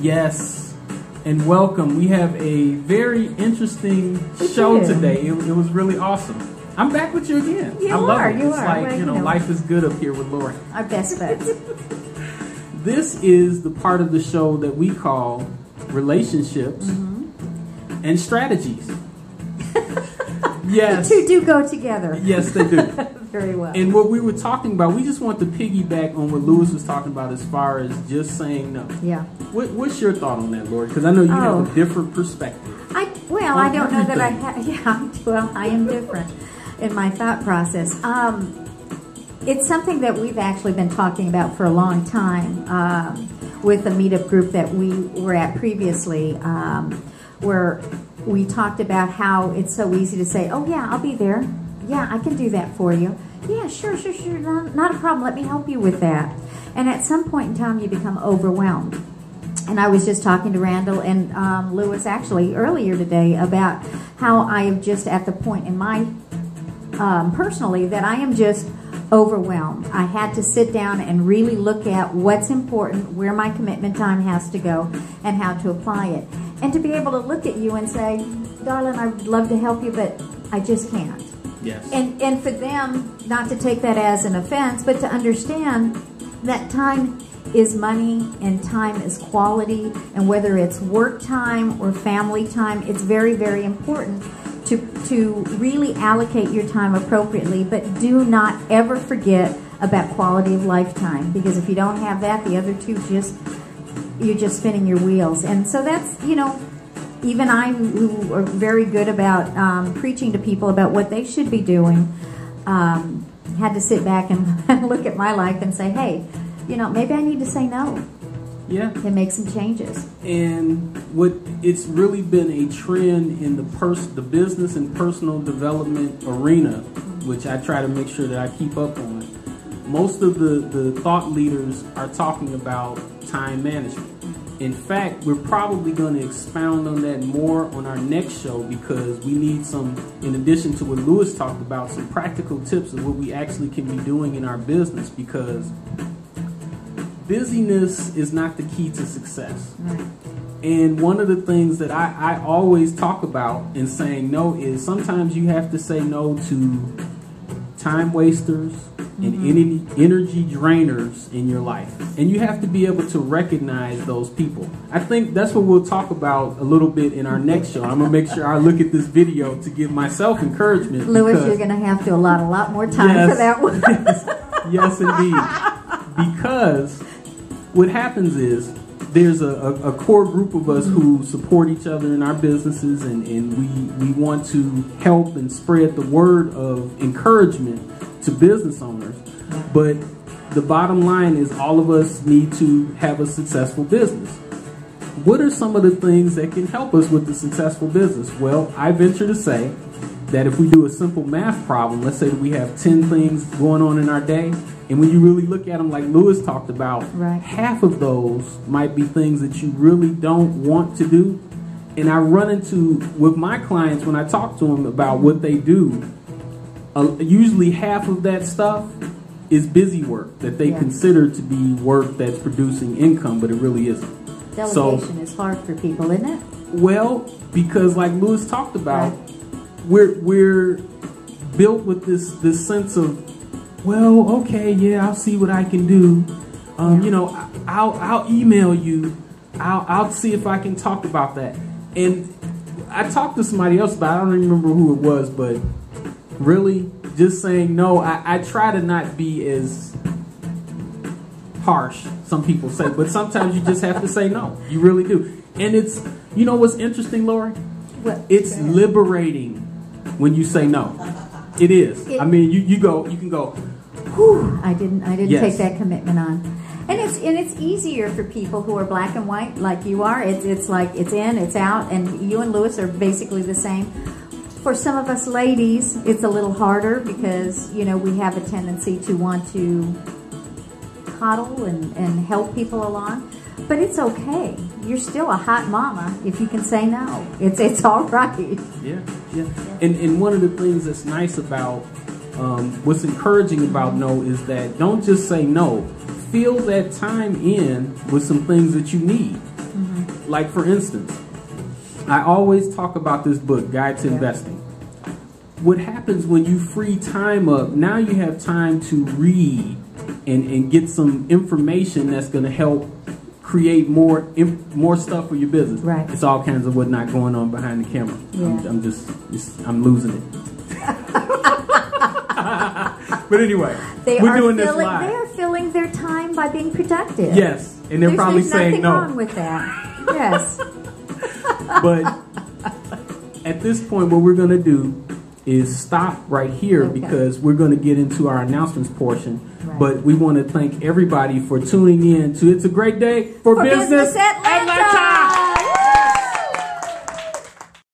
Yes, and welcome. We have a very interesting show today. It, it, was really awesome. I'm back with you again. You I love are. it. You it's are. like well, you know, know, life is good up here with Lorrie. Our best buds. this is the part of the show that we call relationships mm-hmm. and strategies. yes, the two do go together. Yes, they do. Very well. And what we were talking about, we just want to piggyback on what Louis was talking about as far as just saying no. Yeah. What, what's your thought on that, Lorrie? Because I know you oh. have a different perspective. I well, I don't know that I have. Yeah, well, I am different in my thought process. Um, it's something that we've actually been talking about for a long time um, with the meetup group that we were at previously, um, where we talked about how it's so easy to say, "Oh yeah, I'll be there. Yeah, I can do that for you. Yeah, sure, sure, sure. Not, not a problem. Let me help you with that." And at some point in time, you become overwhelmed. And I was just talking to Randall and um, Louis actually earlier today about how I am just at the point in my um, personally that I am just overwhelmed. I had to sit down and really look at what's important, where my commitment time has to go, and how to apply it. And to be able to look at you and say, darling, I'd love to help you, but I just can't. Yes. And, and for them not to take that as an offense, but to understand that time is money and time is quality, and whether it's work time or family time, it's very, very important to, to really allocate your time appropriately, but do not ever forget about quality of lifetime because if you don't have that, the other two just, you're just spinning your wheels. And so that's, you know, even I, who are very good about um, preaching to people about what they should be doing, um, had to sit back and look at my life and say, hey, you know, maybe I need to say no. Yeah. And make some changes. And what it's really been a trend in the pers- the business and personal development arena, which I try to make sure that I keep up on. Most of the, the thought leaders are talking about time management. In fact, we're probably going to expound on that more on our next show because we need some, in addition to what Louis talked about, some practical tips of what we actually can be doing in our business because busyness is not the key to success. Right. And one of the things that I, I always talk about in saying no is sometimes you have to say no to time wasters. And mm-hmm. energy, energy drainers in your life. And you have to be able to recognize those people. I think that's what we'll talk about a little bit in our next show. I'm going to make sure I look at this video to give myself encouragement. Louis, you're going to have to allot a lot more time yes, for that one. yes, indeed. Because what happens is there's a, a, a, core group of us who support each other in our businesses and, and we, we want to help and spread the word of encouragement to business owners. But the bottom line is all of us need to have a successful business. What are some of the things that can help us with the successful business? Well, I venture to say that if we do a simple math problem, let's say that we have 10 things going on in our day, and when you really look at them, like Louis talked about, right. half of those might be things that you really don't want to do. And I run into, with my clients, when I talk to them about what they do, uh, usually half of that stuff is busy work that they yeah. consider to be work that's producing income, but it really isn't. Delegation so, is hard for people, isn't it? Well, because like Louis talked about, right. We're we're built with this this sense of well, okay, yeah, I'll see what I can do. Um. You know, I'll I'll email you. I'll I'll see if I can talk about that. And I talked to somebody else about. I don't remember who it was, but really, just saying no. I, I try to not be as harsh. Some people say, but sometimes you just have to say no. You really do. And it's you know what's interesting, Lorrie? What? It's liberating when you say no. It is. It, I mean, you, you go, you can go. Whew, I didn't, I didn't yes. take that commitment on. And it's and it's easier for people who are black and white like you are. It's it's like it's in, it's out, and you and Louis are basically the same. For some of us ladies, it's a little harder because you know we have a tendency to want to coddle and, and help people along. But it's okay. You're still a hot mama if you can say no. It's it's all right. Yeah, yeah. And and one of the things that's nice about um, what's encouraging about no is that don't just say no. Fill that time in with some things that you need. Mm-hmm. like for instance, I always talk about this book, Guide to Yeah. Investing. What happens when you free time up? Now you have time to read and, and get some information that's going to help create more more stuff for your business. Right. It's all kinds of what's not going on behind the camera. I'm, I'm just, just I'm losing it. but anyway, They we're are doing this filling, live. They are filling their time by being productive. Yes, and they're There's- probably there's saying no. wrong with that. Yes. but at this point, what we're going to do is stop right here Okay. because we're going to get into our announcements portion. Right. But we want to thank everybody for tuning in to It's a Great Day for, For Business Atlanta.